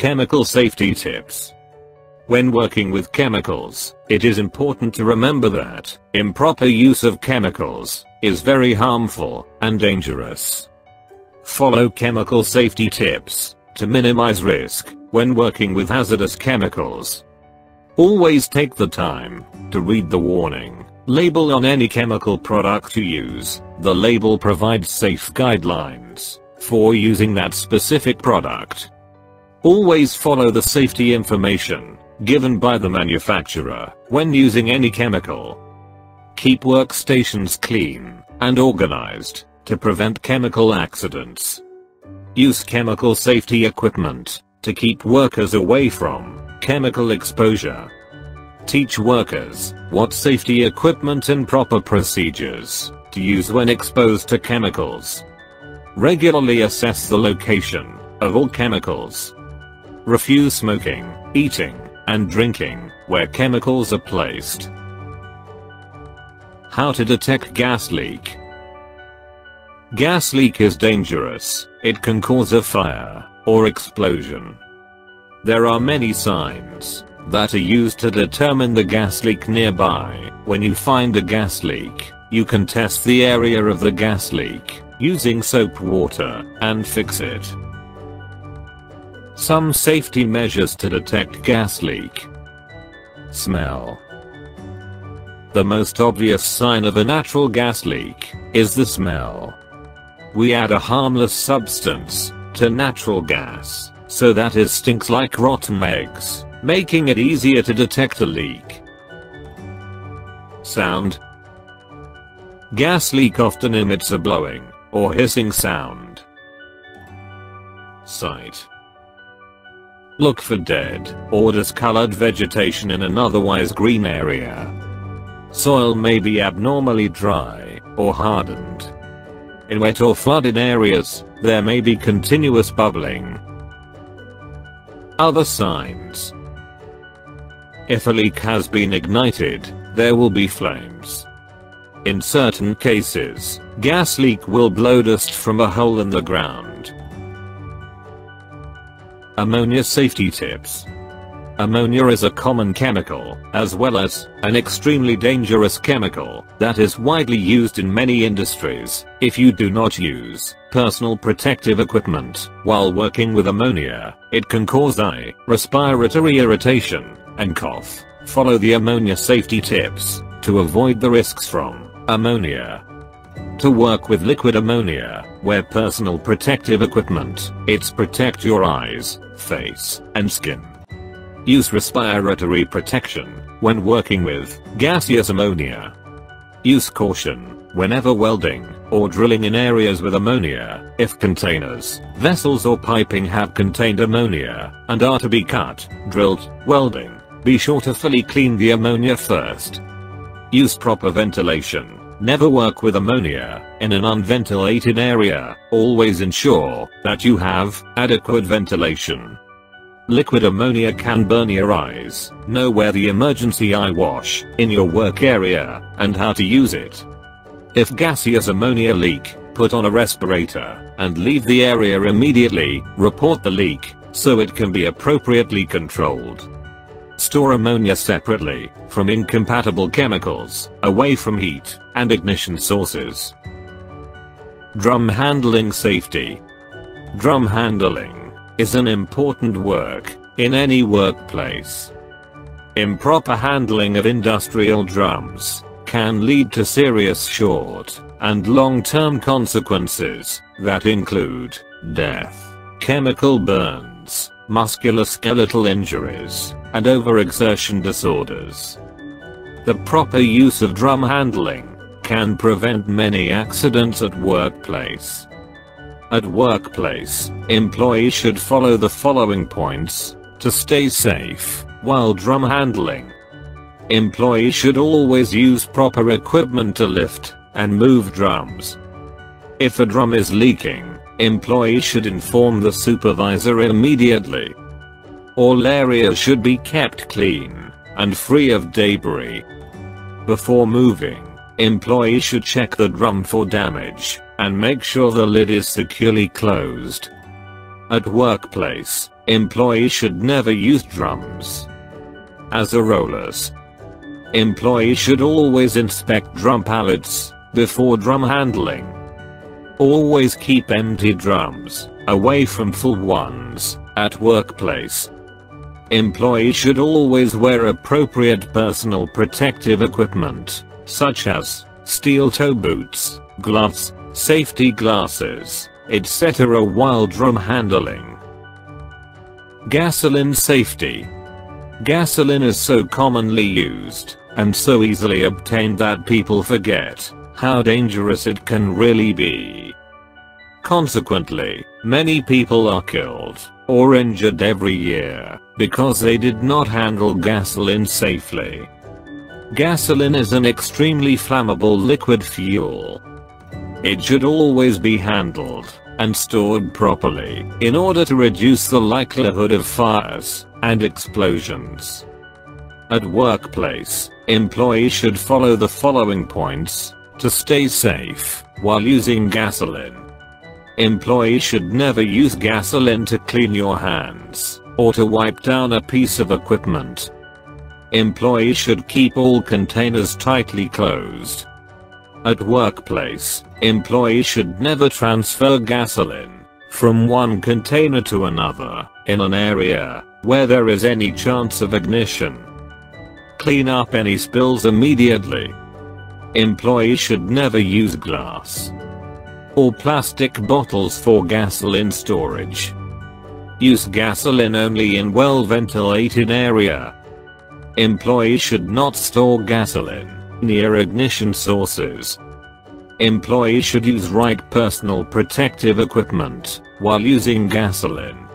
Chemical safety tips. When working with chemicals, it is important to remember that improper use of chemicals is very harmful and dangerous. Follow chemical safety tips to minimize risk when working with hazardous chemicals. Always take the time to read the warning label on any chemical product you use. The label provides safe guidelines for using that specific product. Always follow the safety information given by the manufacturer when using any chemical. Keep workstations clean and organized to prevent chemical accidents. Use chemical safety equipment to keep workers away from chemical exposure. Teach workers what safety equipment and proper procedures to use when exposed to chemicals. Regularly assess the location of all chemicals. Refuse smoking, eating, and drinking where chemicals are placed. How to detect gas leak. Gas leak is dangerous. It can cause a fire or explosion. There are many signs that are used to determine the gas leak nearby. When you find a gas leak, you can test the area of the gas leak using soap water and fix it. Some safety measures to detect gas leak. Smell. The most obvious sign of a natural gas leak is the smell. We add a harmless substance to natural gas so that it stinks like rotten eggs, making it easier to detect a leak. Sound Gas leak often emits a blowing or hissing sound. Sight Look for dead or discolored vegetation in an otherwise green area. Soil may be abnormally dry or hardened. In wet or flooded areas, there may be continuous bubbling. Other signs. If a leak has been ignited, there will be flames. In certain cases, gas leak will blow dust from a hole in the ground. Ammonia safety tips. Ammonia is a common chemical, as well as an extremely dangerous chemical that is widely used in many industries. If you do not use personal protective equipment while working with ammonia, it can cause eye, respiratory irritation, and cough. Follow the ammonia safety tips to avoid the risks from ammonia. To work with liquid ammonia, wear personal protective equipment. It's protect your eyes, face, and skin. Use respiratory protection when working with gaseous ammonia. Use caution whenever welding or drilling in areas with ammonia if containers, vessels or piping have contained ammonia and are to be cut, drilled, welding. Be sure to fully clean the ammonia first. Use proper ventilation Never work with ammonia in an unventilated area. Always ensure that you have adequate ventilation. Liquid ammonia can burn your eyes. Know where the emergency eye wash in your work area and how to use it. If gaseous ammonia leak, put on a respirator and leave the area immediately. Report the leak so it can be appropriately controlled. Store ammonia separately from incompatible chemicals, away from heat and ignition sources. Drum handling safety. Drum handling is an important work in any workplace. Improper handling of industrial drums can lead to serious short and long-term consequences that include death, chemical burns, musculoskeletal injuries, and overexertion disorders. The proper use of drum handling can prevent many accidents at workplace. At workplace, employees should follow the following points to stay safe while drum handling. Employees should always use proper equipment to lift and move drums. If a drum is leaking, employees should inform the supervisor immediately. All areas should be kept clean and free of debris. Before moving, employees should check the drum for damage and make sure the lid is securely closed. At workplace, employees should never use drums. As a rollers, employees should always inspect drum pallets before drum handling. Always keep empty drums away from full ones at workplace. Employees should always wear appropriate personal protective equipment, such as steel toe boots, gloves, safety glasses, etc. while drum handling. Gasoline safety. Gasoline is so commonly used and so easily obtained that people forget how dangerous it can really be. Consequently, many people are killed or injured every year because they did not handle gasoline safely. Gasoline is an extremely flammable liquid fuel. It should always be handled and stored properly in order to reduce the likelihood of fires and explosions. At workplace, employees should follow the following points to stay safe while using gasoline. Employees should never use gasoline to clean your hands or to wipe down a piece of equipment Employees should keep all containers tightly closed. At workplace, employees should never transfer gasoline from one container to another in an area where there is any chance of ignition. Clean up any spills immediately. Employees should never use glass or plastic bottles for gasoline storage. Use gasoline only in well ventilated area Employees should not store gasoline near ignition sources. Employees should use right personal protective equipment while using gasoline.